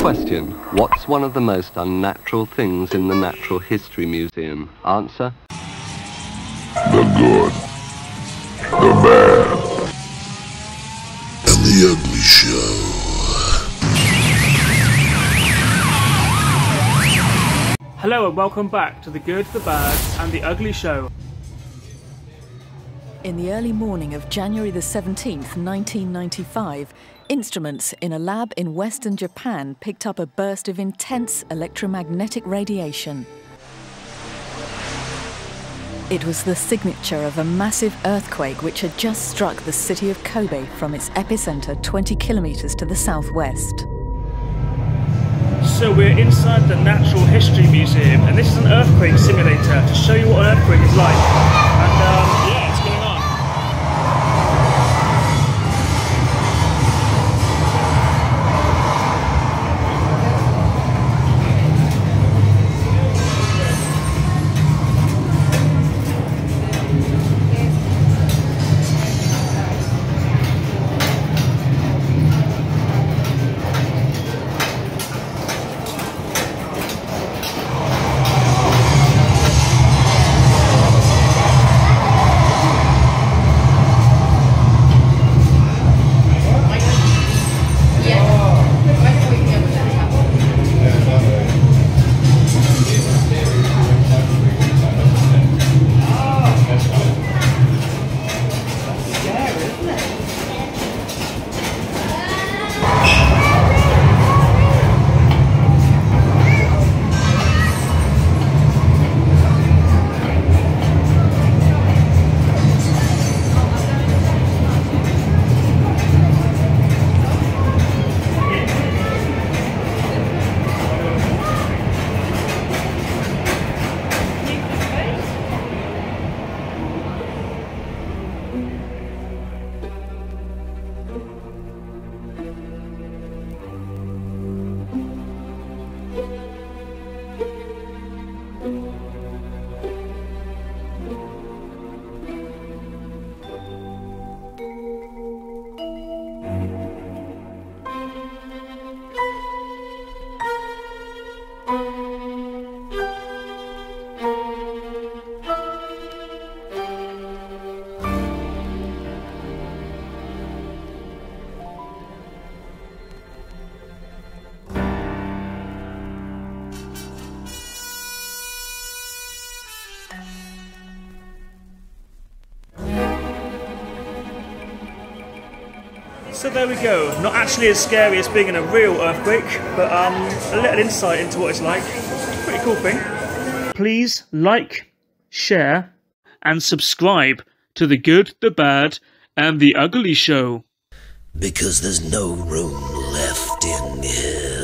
Question. What's one of the most unnatural things in the Natural History Museum? Answer. The good. The bad. And the ugly show. Hello and welcome back to The Good, the Bad and the Ugly Show. In the early morning of January the 17th, 1995, instruments in a lab in western Japan picked up a burst of intense electromagnetic radiation. It was the signature of a massive earthquake which had just struck the city of Kobe from its epicenter 20 kilometers to the southwest. So we're inside the Natural History Museum and this is an earthquake simulator to show you what an earthquake is like. So there we go. Not actually as scary as being in a real earthquake, but um, a little insight into what it's like. Pretty cool thing. Please like, share, and subscribe to the good, the bad, and the ugly show. Because there's no room left in hell.